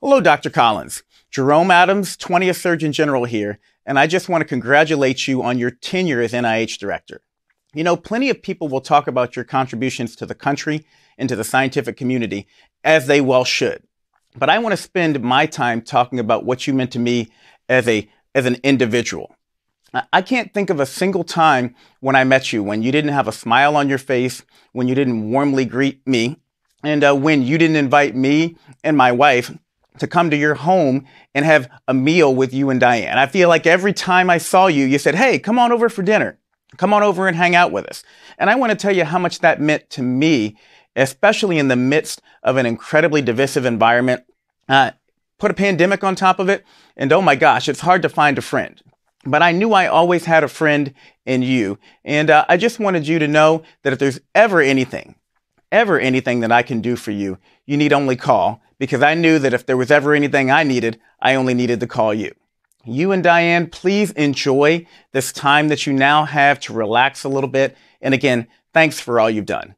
Hello, Dr. Collins. Jerome Adams, 20th Surgeon General here, and I just want to congratulate you on your tenure as NIH Director. You know, plenty of people will talk about your contributions to the country and to the scientific community, as they well should. But I want to spend my time talking about what you meant to me as a as an individual. I can't think of a single time when I met you when you didn't have a smile on your face, when you didn't warmly greet me, and uh, when you didn't invite me and my wife to come to your home and have a meal with you and Diane. I feel like every time I saw you, you said, Hey, come on over for dinner. Come on over and hang out with us. And I want to tell you how much that meant to me, especially in the midst of an incredibly divisive environment. Uh, put a pandemic on top of it, and oh my gosh, it's hard to find a friend. But I knew I always had a friend in you. And uh, I just wanted you to know that if there's ever anything, ever anything that I can do for you, you need only call because I knew that if there was ever anything I needed, I only needed to call you. You and Diane, please enjoy this time that you now have to relax a little bit. And again, thanks for all you've done.